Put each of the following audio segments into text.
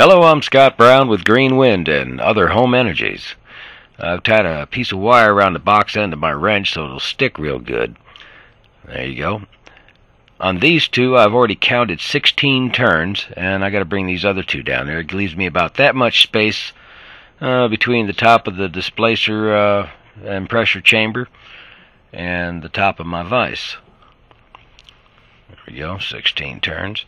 Hello, I'm Scott Brown with Green Wind and Other Home Energies. I've tied a piece of wire around the box end of my wrench so it'll stick real good. There you go. On these two, I've already counted 16 turns, and I got to bring these other two down there. It leaves me about that much space uh, between the top of the displacer uh, and pressure chamber and the top of my vise. There we go, 16 turns.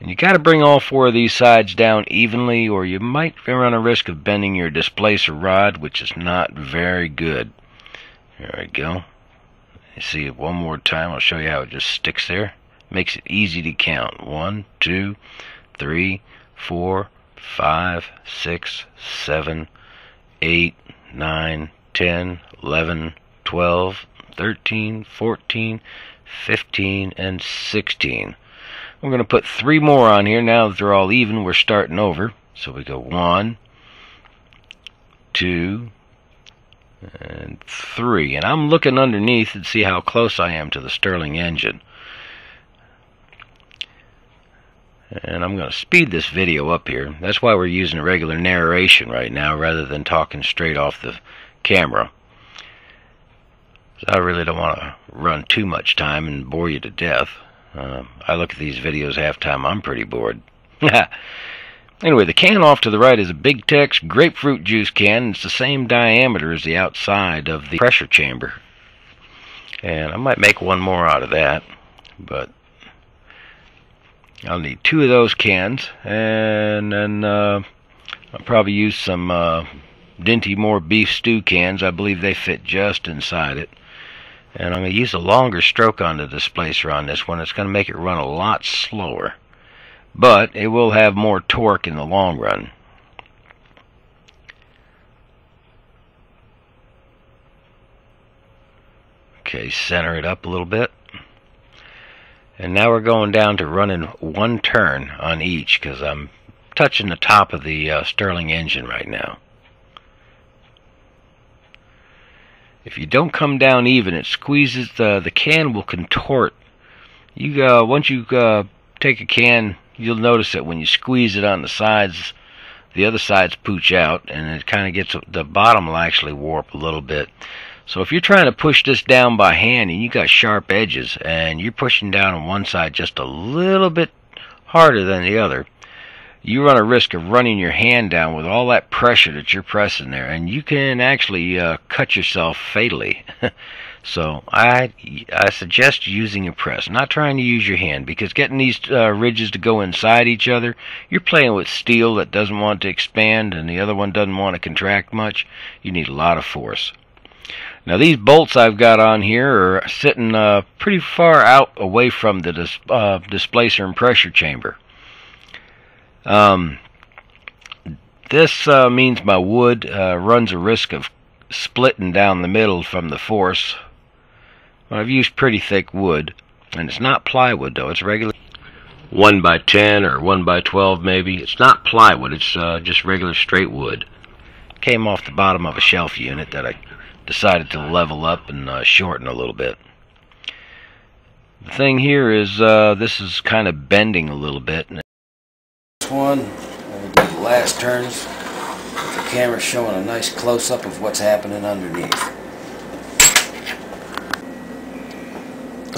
And you got to bring all four of these sides down evenly or you might run a risk of bending your displacer rod, which is not very good. There we go. See it one more time. I'll show you how it just sticks there. Makes it easy to count. One, two, three, four, five, six, seven, eight, nine, ten, eleven, twelve, thirteen, fourteen, fifteen, and 16. I'm going to put three more on here. Now that they're all even, we're starting over. So we go one, two, and three. And I'm looking underneath and see how close I am to the Stirling engine. And I'm going to speed this video up here. That's why we're using regular narration right now rather than talking straight off the camera. I really don't want to run too much time and bore you to death. Uh, I look at these videos half time, I'm pretty bored. anyway, the can off to the right is a Big Tex grapefruit juice can. It's the same diameter as the outside of the pressure chamber. And I might make one more out of that, but I'll need two of those cans, and then uh, I'll probably use some uh, Dinty Moore beef stew cans. I believe they fit just inside it. And I'm going to use a longer stroke on the displacer on this one. It's going to make it run a lot slower. But it will have more torque in the long run. Okay, center it up a little bit. And now we're going down to running one turn on each because I'm touching the top of the uh, Stirling engine right now. If you don't come down even, it squeezes the the can will contort. You uh, once you uh, take a can, you'll notice that when you squeeze it on the sides, the other sides pooch out, and it kind of gets the bottom will actually warp a little bit. So if you're trying to push this down by hand and you got sharp edges and you're pushing down on one side just a little bit harder than the other, you run a risk of running your hand down with all that pressure that you're pressing there, and you can actually uh, cut yourself fatally. so I I suggest using a press, not trying to use your hand, because getting these uh, ridges to go inside each other, you're playing with steel that doesn't want to expand, and the other one doesn't want to contract much. You need a lot of force. Now these bolts I've got on here are sitting uh, pretty far out away from the dis uh, displacer and pressure chamber. Um, this uh, means my wood uh, runs a risk of splitting down the middle from the force. I've used pretty thick wood, and it's not plywood though. It's regular 1 by 10 or 1 by 12 maybe. It's not plywood. It's uh, just regular straight wood. Came off the bottom of a shelf unit that I decided to level up and uh, shorten a little bit. The thing here is uh, this is kind of bending a little bit one. we do the last turns. The camera showing a nice close-up of what's happening underneath.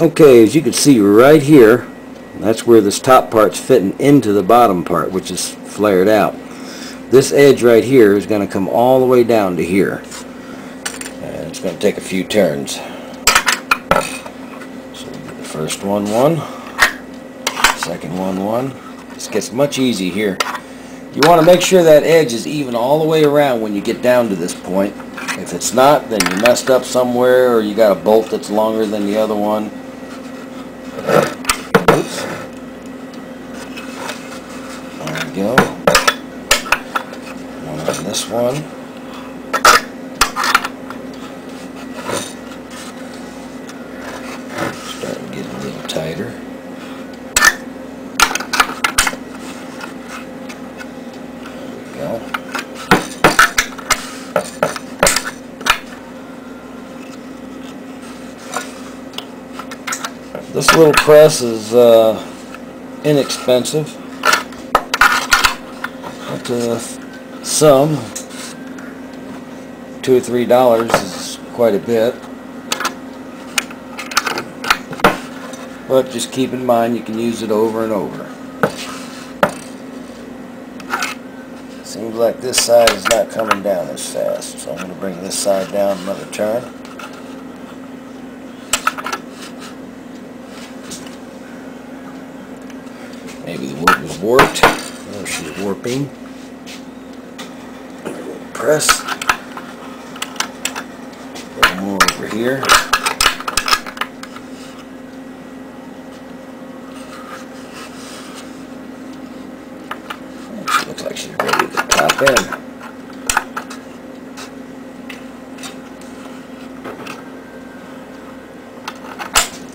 Okay, as you can see right here, that's where this top part's fitting into the bottom part, which is flared out. This edge right here is going to come all the way down to here. And it's going to take a few turns. So the first one, one. Second one, one. This gets much easier here. You want to make sure that edge is even all the way around when you get down to this point. If it's not, then you messed up somewhere or you got a bolt that's longer than the other one. Oops. There we go. One on this one. Starting to get a little tighter. This little press is uh, inexpensive. uh, some. Two or three dollars is quite a bit. But just keep in mind you can use it over and over. Seems like this side is not coming down as fast, so I'm going to bring this side down another turn. Maybe the wood was warped. Oh, she's warping. Press. A more over here. She looks like she's ready to pop in.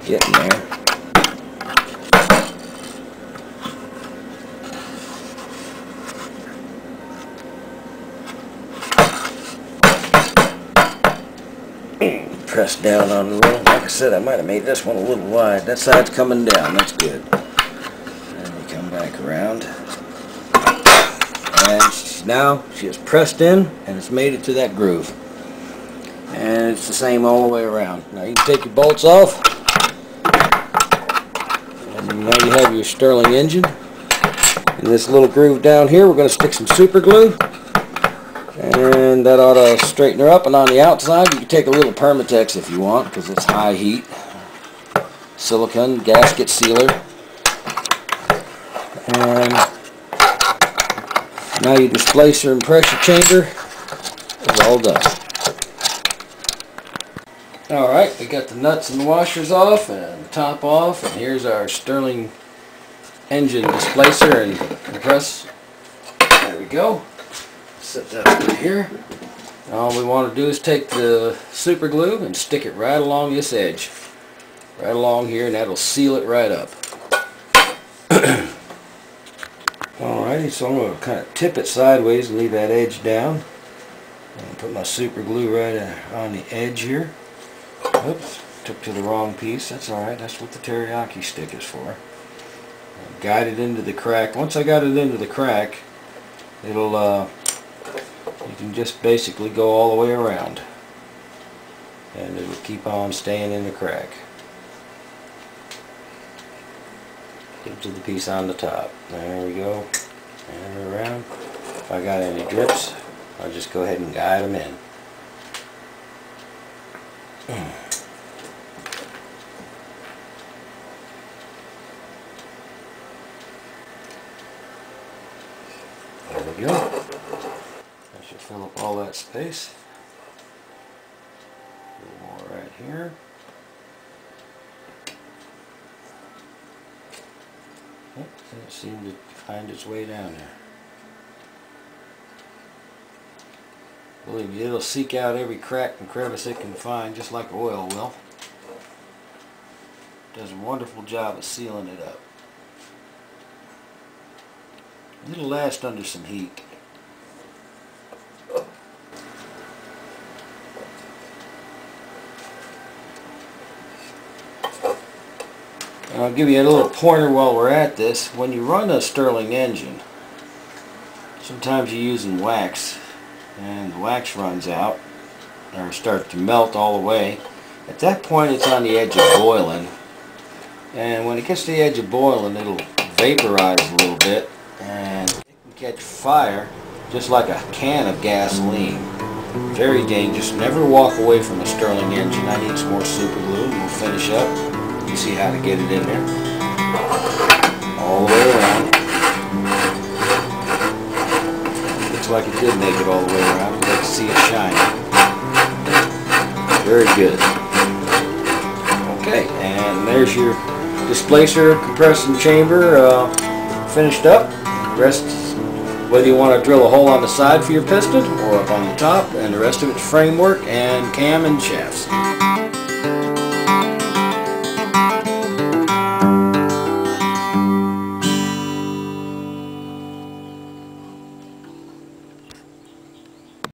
Getting there. Press down on the roll. Like I said, I might have made this one a little wide. That side's coming down. That's good. And we come back around. And now she has pressed in and it's made it to that groove. And it's the same all the way around. Now you can take your bolts off. And now you have your Stirling engine. In this little groove down here, we're going to stick some super glue. And that ought to straighten her up. And on the outside, you can take a little Permatex if you want, because it's high heat. Silicone gasket sealer. And now your displacer and pressure chamber all done. Alright, we got the nuts and washers off and the top off. And here's our Stirling engine displacer and compress. There we go set that over here. All we want to do is take the super glue and stick it right along this edge. Right along here and that'll seal it right up. Alrighty, so I'm going to kind of tip it sideways and leave that edge down. And put my super glue right uh, on the edge here. Oops, took to the wrong piece. That's alright, that's what the teriyaki stick is for. Guide it into the crack. Once I got it into the crack, it'll uh, you can just basically go all the way around. And it will keep on staying in the crack. Get to the piece on the top. There we go. And around. If I got any drips I'll just go ahead and guide them in. There we go should fill up all that space. A little more right here. It seemed to find its way down there. Believe me, it'll seek out every crack and crevice it can find, just like oil will. Does a wonderful job of sealing it up. It'll last under some heat. And I'll give you a little pointer while we're at this. When you run a Stirling engine, sometimes you're using wax and the wax runs out or starts to melt all the way. At that point it's on the edge of boiling and when it gets to the edge of boiling it'll vaporize a little bit and it can catch fire just like a can of gasoline. Very dangerous. Never walk away from a Stirling engine. I need some more super glue and we'll finish up you see how to get it in there. All the way around. Looks like it did make it all the way around. Can see it shine. Very good. Okay, and there's your displacer compression chamber uh, finished up. Rest, whether you want to drill a hole on the side for your piston or up on the top, and the rest of it's framework and cam and shafts.